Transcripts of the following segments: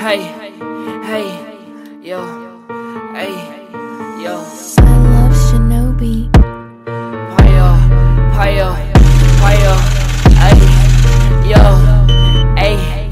Hey, hey, yo, hey, yo. I love Shinobi. Fire, fire, fire, ay, yo, ay.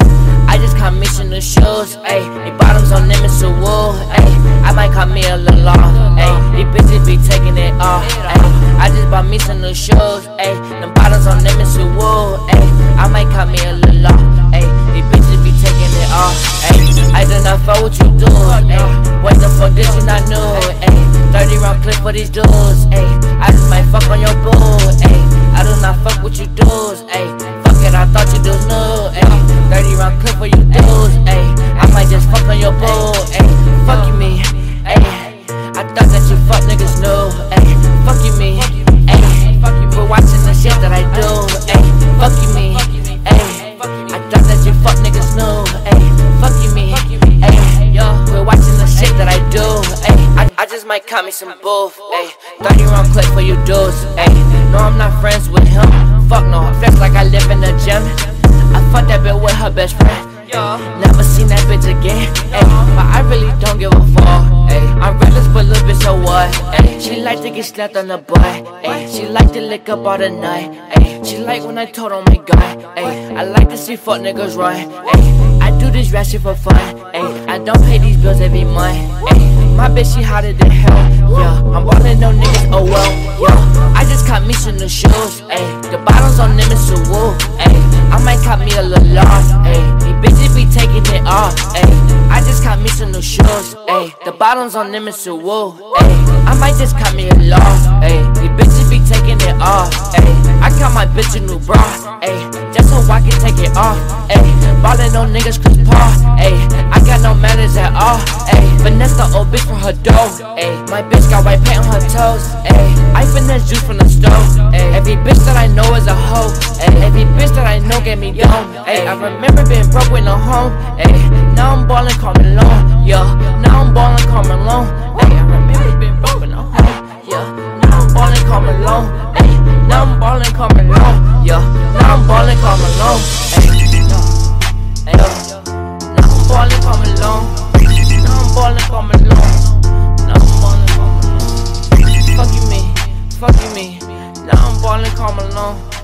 I just caught some new shoes, ay. The bottoms on them is so wool, ay. I might call me a little off, ay. These bitches be taking it off, ay. I just bought me some new shoes, ay. Them bottoms on them is wool, ay. I might call me a little off, ay. These bitches be taking it off, ay. I do not fuck what you do, ay. What the fuck this you not new, ay. 30 round clip for these dudes, ayy. I just might fuck on your boo, ayy. I do not fuck with you dudes, ayy. Fuck it, I thought you dudes knew, ayy. 30 round clip for you dudes, ayy. I might just fuck on your boo, might cut me some booth, ayy. 30 round clip for you dudes, ayy. No, I'm not friends with him. Fuck no, I flex like I live in the gym. I fuck that bitch with her best friend. Never seen that bitch again, ayy. But I really don't give a fuck, ayy. I'm reckless, but little bitch, so what, ayy. She like to get slapped on the butt, ayy. She like to lick up all the night, ayy. She like when I told on my guy, ayy. I like to see fuck niggas run, ayy. I do this rap shit for fun, ayy. I don't pay these bills every month. My bitch, she hotter than hell, yeah. I'm ballin' no niggas, oh well, yeah. I just caught me some new shoes, ayy. The bottoms on them is so wool, ayy. I might cop me a little lost, ayy. These bitches be taking it off, ayy. I just caught me some new shoes, ayy. The bottoms on them is so wool, ayy. I might just cop me a lost, ayy. These bitches be taking it off, ayy. I got my bitch a new bra, ayy. Just so I can take it off, ayy. Ballin' no niggas, Chris Paul, Old bitch for her dough, ayy. My bitch got white paint on her toes, ayy. I finesse juice from the stove, ayy. Every bitch that I know is a hoe, ayy. Every bitch that I know get me down, ayy. I remember being broke with no home, ayy. Now I'm ballin', call me. Now I'm ballin', call me long.